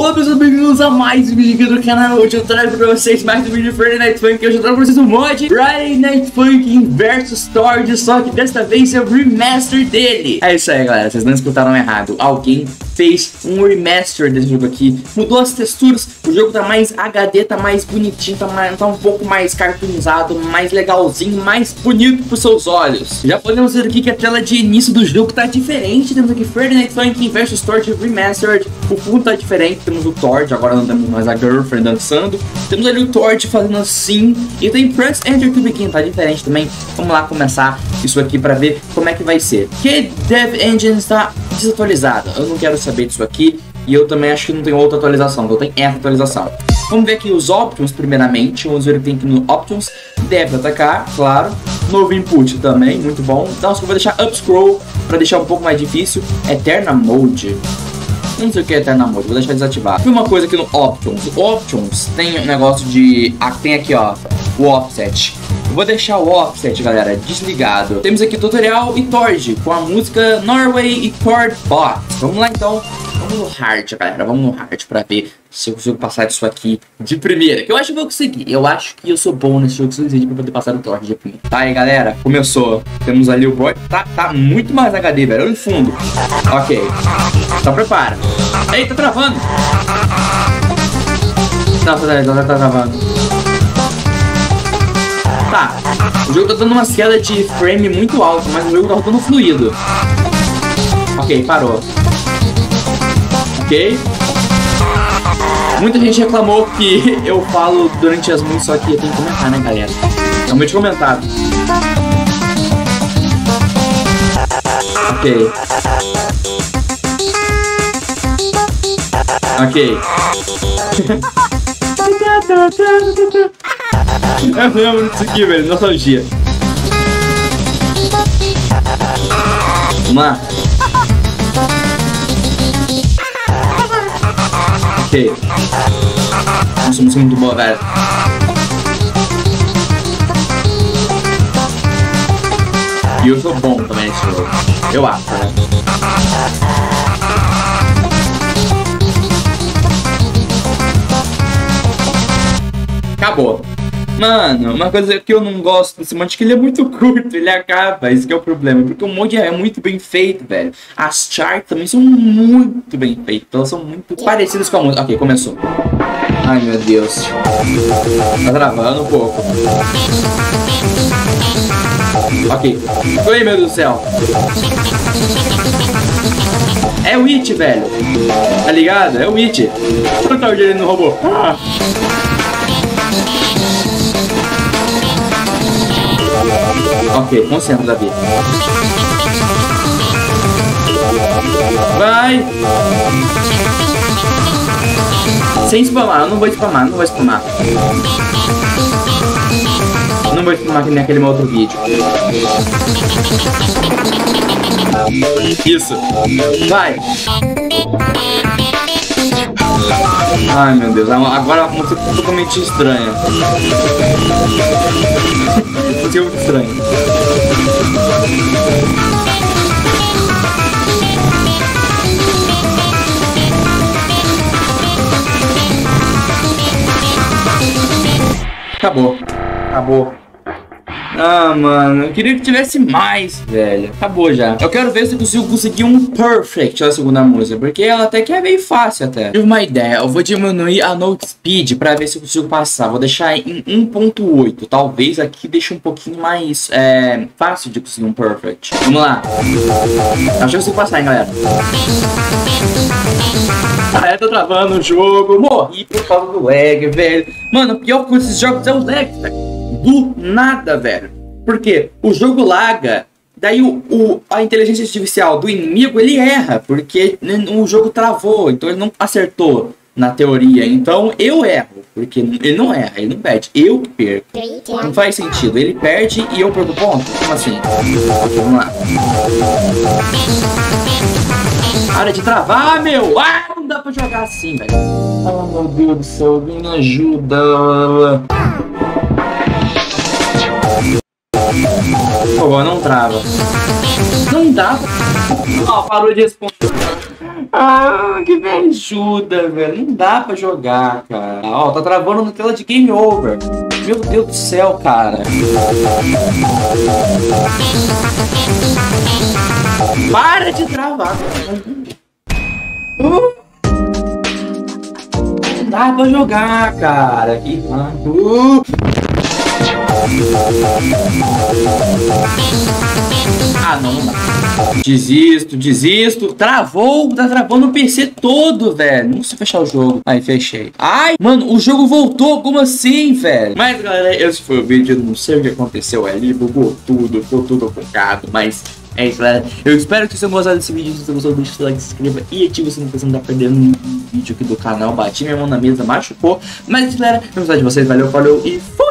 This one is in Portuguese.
Olá pessoal, bem-vindos a mais um vídeo aqui do canal. Hoje eu trago pra vocês mais um vídeo de Friday Night Funk. Hoje eu trago pra vocês um mod Friday Night Funk versus Torge Só que desta vez é o remaster dele. É isso aí galera, vocês não escutaram errado. Alguém fez um remaster desse jogo aqui. Mudou as texturas, o jogo tá mais HD, tá mais bonitinho Tá, mais, tá um pouco mais cartoonizado, mais legalzinho, mais bonito pros seus olhos. Já podemos ver aqui que a tela de início do jogo tá diferente. Temos aqui Friday Night Funk versus Torge Remastered. O fundo tá diferente temos o Tord, agora não temos mais a Girlfriend dançando. Temos ali o Tord fazendo assim. E tem Press Enter to Begin, tá diferente também. Vamos lá começar isso aqui para ver como é que vai ser. Que Dev Engine está desatualizada. Eu não quero saber disso aqui. E eu também acho que não tem outra atualização, então tem essa atualização. Vamos ver aqui os Options primeiramente. Vamos ver o que tem aqui no Options. Deve atacar, claro. Novo input também, muito bom. Então, eu vou deixar Up Scroll para deixar um pouco mais difícil. Eterna Mode não sei o que é Eterna Mode, vou deixar desativado. E uma coisa aqui no Options. Options tem um negócio de... Ah, tem aqui, ó, o Offset. Eu vou deixar o offset, galera, desligado. Temos aqui tutorial e Torge, com a música Norway e Tord Bot. Vamos lá, então. Vamos no hard, galera. Vamos no hard pra ver se eu consigo passar isso aqui de primeira. Que eu acho que eu vou conseguir. Eu acho que eu sou bom nesse jogo suficiente pra poder passar o Torge de primeira. Tá aí, galera. Começou. Temos ali o boy. Tá, tá muito mais HD, velho. Olha no fundo. Ok. Então prepara. Eita, tá travando. Nossa, tá, tá, tá travando. Tá, o jogo tá dando uma queda de frame muito alta, mas o jogo tá rodando fluido. Ok, parou. Muita gente reclamou que eu falo durante as músicas, só que tenho que comentar, né, galera? Realmente comentado. Ok. Ok. Eu lembro disso aqui, velho. Nostalgia. Vamos lá. Nossa, música é muito boa, velho. E eu sou bom também nesse jogo. Eu acho, né? Acabou. Mano, uma coisa que eu não gosto desse mod é que ele é muito curto, ele acaba, esse é o problema. Porque o mod é muito bem feito, velho. As charts também são muito bem feitas, elas são muito parecidas com a música. Ok, começou. Ai, meu Deus. Tá travando um pouco. Ok. Oi, meu Deus do céu. É o It, velho. Tá ligado? É o It. Olha o ele no robô. Ah. Ok, concentra, Davi. Vai! Sem spamar, eu não vou spamar, não vou spamar. Não vou spamar que nem aquele outro vídeo. Isso. Vai! Ai meu Deus, agora a música tá totalmente estranha. música muito estranha. Acabou. Acabou. Ah, mano, eu queria que tivesse mais, velho. Acabou já. Eu quero ver se eu consigo conseguir um perfect na segunda música, porque ela até que é bem fácil até. Tive uma ideia, eu vou diminuir a note speed pra ver se eu consigo passar. Vou deixar em 1.8. Talvez aqui deixe um pouquinho mais é, fácil de conseguir um perfect. Vamos lá. Acho que eu consigo passar, hein, galera. Ah, eu tô travando o jogo. Morri por causa do lag, velho. Mano, o pior coisa desses jogos é o lag, velho do nada, velho. Porque o jogo laga, daí o, o, a inteligência artificial do inimigo ele erra, porque o jogo travou, então ele não acertou na teoria. Então eu erro, porque ele não erra, ele não perde, eu perco. Não faz sentido, ele perde e eu perco ponto? Como assim? Vamos lá. Para de travar, meu! Ah, não dá pra jogar assim, velho. Ah, meu Deus do céu, me ajuda. Pô, não trava. Não dá. Ó, parou de responder. Ah, que me ajuda, velho. Não dá pra jogar, cara. Ó, tá travando na tela de game over. Meu Deus do céu, cara. Para de travar. Uh. Não dá pra jogar, cara. Que uh. Ah, não, não. Desisto, desisto. Travou, tá travando o PC todo, velho. Não se fechar o jogo. Aí, fechei. Ai, mano, o jogo voltou. Como assim, velho? Mas, galera, esse foi o vídeo. Não sei o que aconteceu ali. Bugou tudo, ficou tudo bugado. Mas é isso, galera. Eu espero que vocês tenham gostado desse vídeo. Se você gostou, deixa o like, se inscreva e ative o sininho pra você não estar perdendo nenhum vídeo aqui do canal. Bati minha mão na mesa, machucou. Mas, galera, eu gostei de vocês. Valeu, falou e fui!